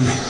Yeah.